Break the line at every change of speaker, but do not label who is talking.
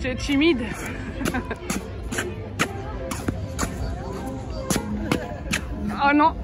Tu es timide. Oh non.